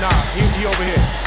Nah, he, he over here.